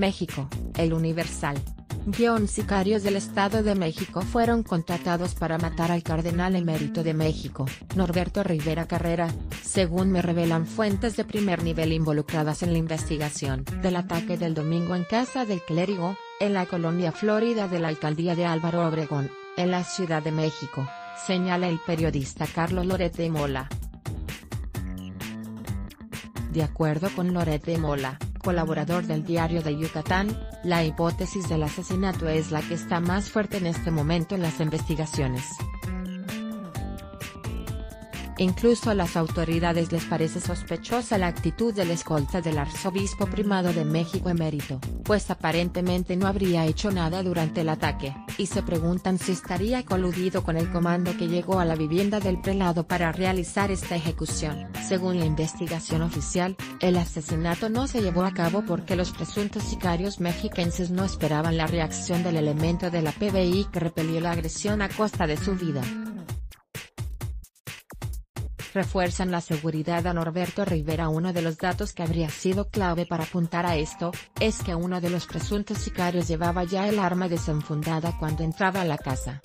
México, El Universal. Guión sicarios del Estado de México fueron contratados para matar al cardenal emérito de México, Norberto Rivera Carrera, según me revelan fuentes de primer nivel involucradas en la investigación del ataque del domingo en casa del clérigo, en la colonia Florida de la alcaldía de Álvaro Obregón, en la Ciudad de México, señala el periodista Carlos Lorete Mola. De acuerdo con Lorete Mola, colaborador del diario de Yucatán, la hipótesis del asesinato es la que está más fuerte en este momento en las investigaciones. Incluso a las autoridades les parece sospechosa la actitud del escolta del arzobispo primado de México emérito, pues aparentemente no habría hecho nada durante el ataque, y se preguntan si estaría coludido con el comando que llegó a la vivienda del prelado para realizar esta ejecución. Según la investigación oficial, el asesinato no se llevó a cabo porque los presuntos sicarios mexiquenses no esperaban la reacción del elemento de la PBI que repelió la agresión a costa de su vida refuerzan la seguridad a Norberto Rivera. Uno de los datos que habría sido clave para apuntar a esto, es que uno de los presuntos sicarios llevaba ya el arma desenfundada cuando entraba a la casa.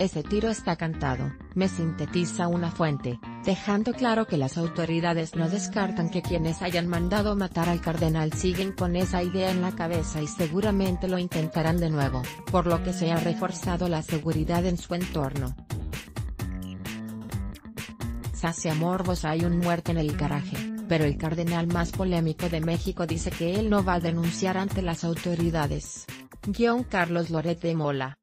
Ese tiro está cantado, me sintetiza una fuente, dejando claro que las autoridades no descartan que quienes hayan mandado matar al cardenal siguen con esa idea en la cabeza y seguramente lo intentarán de nuevo, por lo que se ha reforzado la seguridad en su entorno. Sacia Morbos hay un muerto en el garaje, pero el cardenal más polémico de México dice que él no va a denunciar ante las autoridades. Guión Carlos Lorete Mola.